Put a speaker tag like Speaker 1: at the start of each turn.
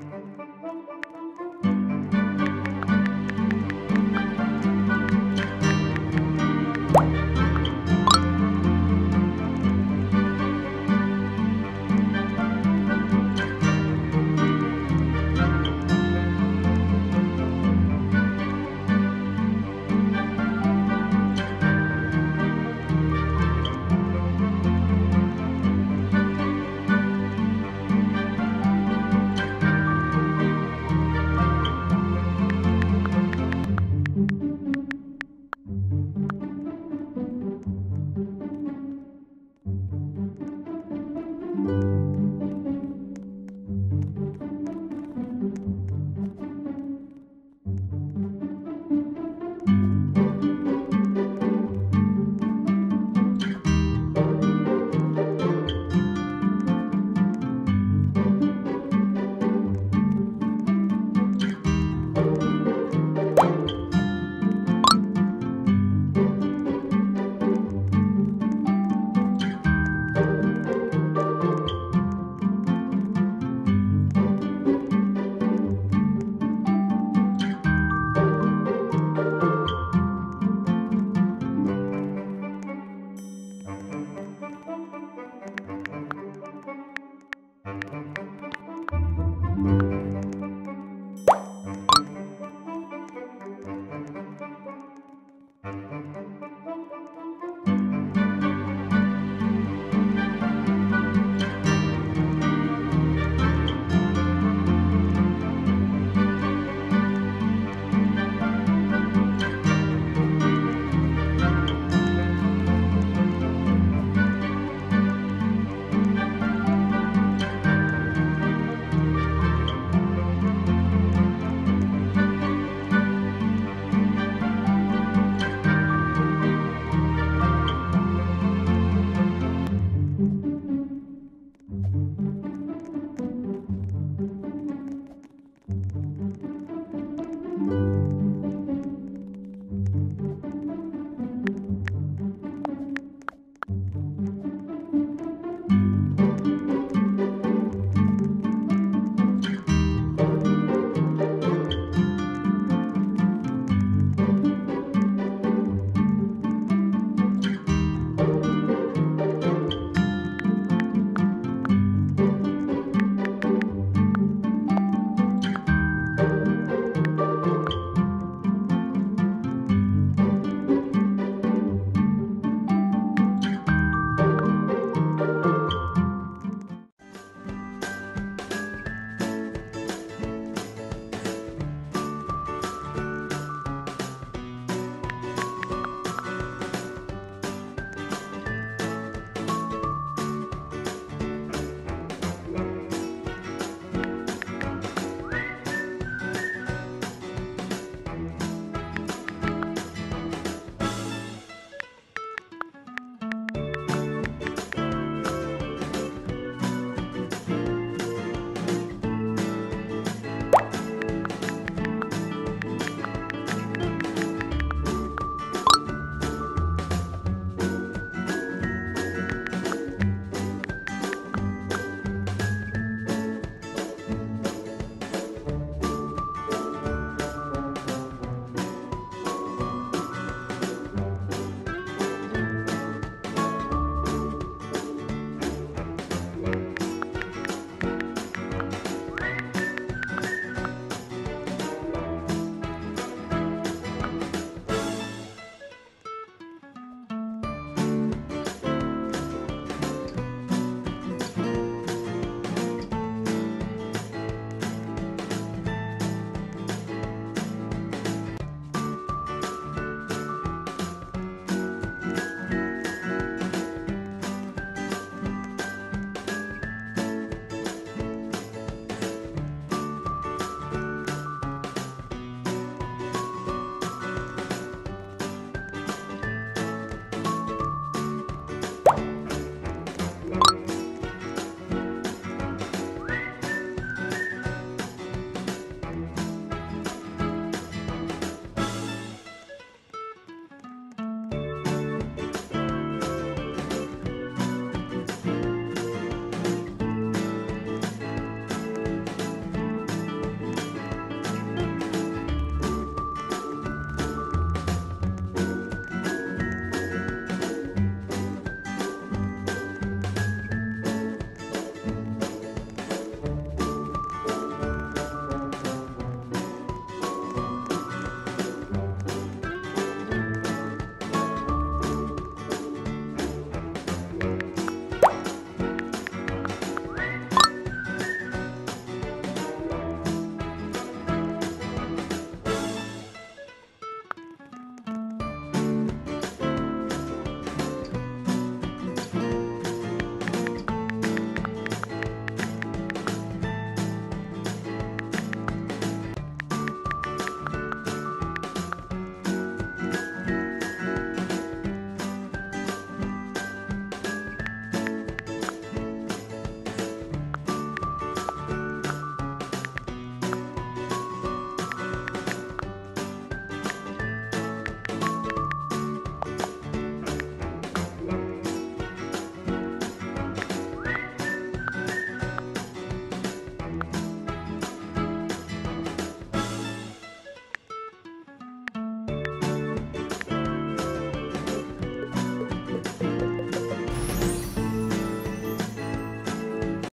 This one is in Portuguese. Speaker 1: thank you Música